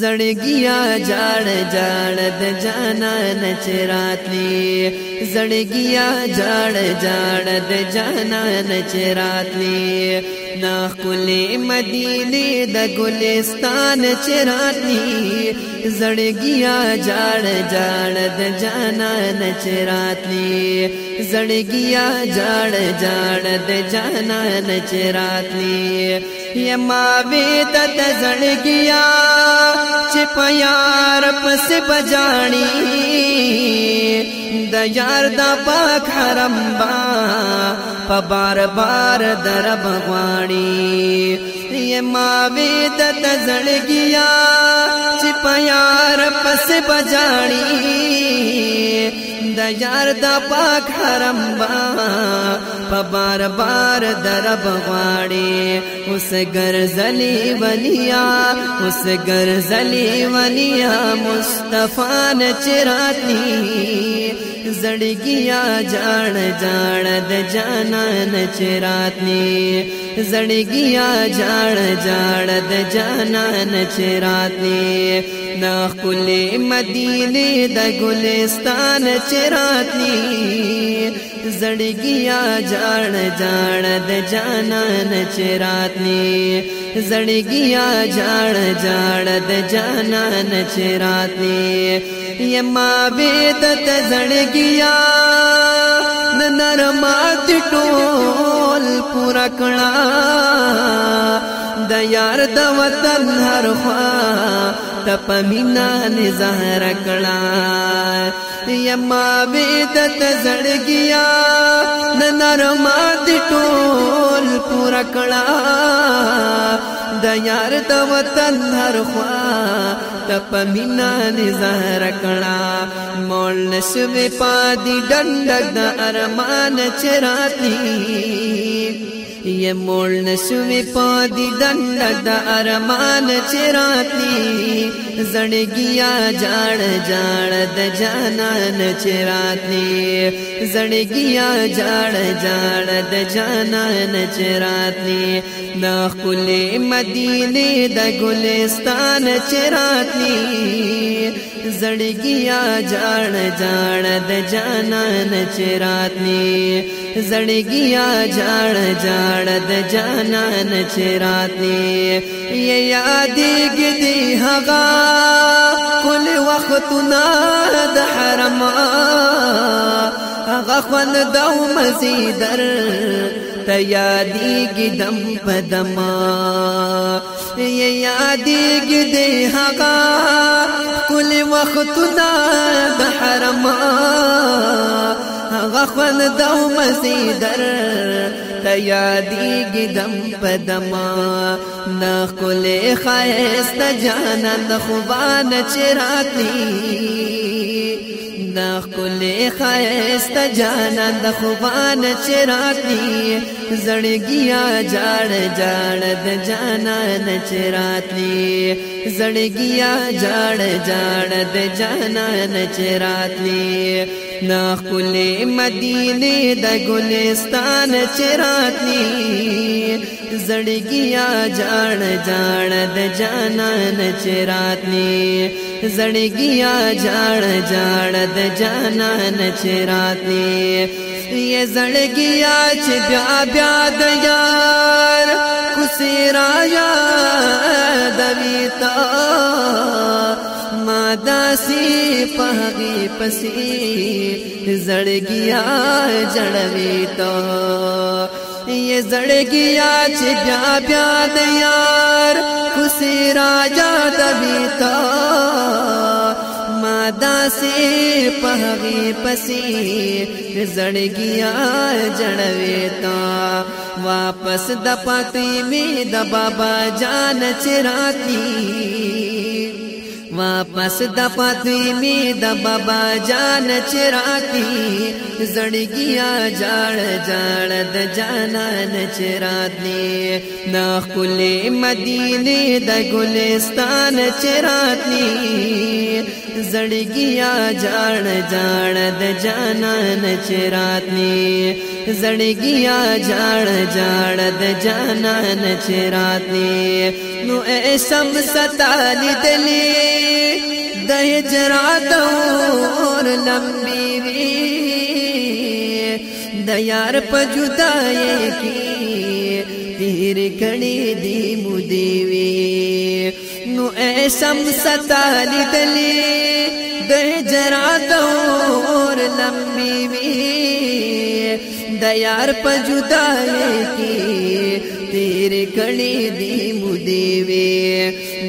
زړګیا جاړ جاړ د جانا نچراتلی زړګیا جاړ جاړ د جانا نچراتلی فتنه کلی مدینه د ګلستان چراتلی زړګیا جاړ جاړ د جانان چراتلی زړګیا جاړ جاړ د جانان چراتلی یما وی تت زړګیا چې پیار پس بجانی د یار د پاک حرم با په بار بار درب غواړي یما وې د تزړګیا چې په یار پس بجاړي د یار د پاک حرم با په بار بار درب غواړي اوس ګرځلي ولیا اوس ګرځلي ولیا مصطفی نه چراتني زړګیا جان جان د جانان چراتنی زړګیا جاړ جاړ د جانان چراتنی نا خپل مدینه د ګلستان چراتنی زړګیا جاړ جاړ د جانان چراتنی زړګیا جاړ جاړ د جانان چراتنی یما به د زړګیا مراتی ټول پورا کړه د یار د وطن هر خوا تپ مینا نه زهر کړه یما بدت زړګیا د نرمات ټول پورا کړه د یار د وطن هر خوا ته پمینا نظر کړه مول شوه پادی ډنډ د ارمان چراتلی یہ مول نشوی پا دیدن دا ارمان چراتنی زڑگیا جاڑ جاڑ دا جانان چراتنی زڑگیا جاڑ جاڑ دا جانان چراتنی دا خل مدینے دا گلستان چراتنی زړګیا جان جان د جانان چراتنی زړګیا جان جان د جانان چراتنی ی یادې دی هغه کل وختنا د حرم هغه خوند دو مزیدر تیادیگی دم بدما یادیگی دی حقا خوند دو مزیدر تیادیگی دم پدما نخل خیست جانند خوبان چراتی نخل خیست جانند خوبان چراتی زړګیا جاړ جاړ د جانان چراتلی زړګیا جاړ جاړ د جانان چراتلی نا خپل مدینه د ګلستان چراتنی زړګیا جان جان د جانان چراتنی زړګیا جان جان د جانان چراتنی یہ زړګیا چې بیا بیا د یار کوسیرا یاد ویتا داسی پہگی پسی زڑ گیا جڑوی تو یہ زڑ گیا چھ بیا بیا دیار کسی راجا دبی تو مادا سے پہگی پسی زڑ گیا جڑوی تو واپس دپاتی میں دبابا جان چراتی ما پس د فاطمی د بابا جان چراتی زړګیا جاړ جاړ د جانان چراتی نا خپل مدینه د ګلستان چراتی زړګیا جان جان د جانان چراتنی زړګیا جان جان د جانان چراتنی نو اے سم ستالی دلی د هجرات اور لمبی وی د یار په جدای کی تیر کړي دی مو دیوی نو اے سم ستا لیدلی د جرات اور لمبي وي د یار په جدای کې تیر کړي دی مودي وي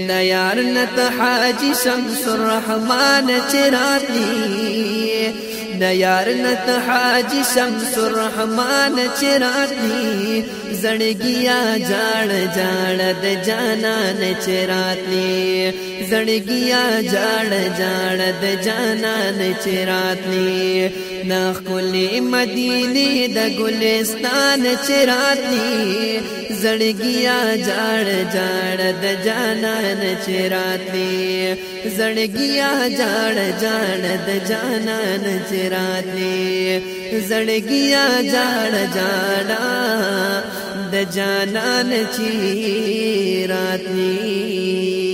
د یار نت حاجی شمس الرحمن چراتی نیار نت حاج شمس الرحمن چراتنی زړګیا جاړ جاړ د جانان چراتنی زړګیا جاړ جاړ د جانان چراتنی نخ کلی مدینه د ګلستان چراتنی زړګیا جاړ جاړ د جانان چراتلی زړګیا جاړ جاړ د جانان چراتلی زړګیا جاړ جاړ د جانان چراتلی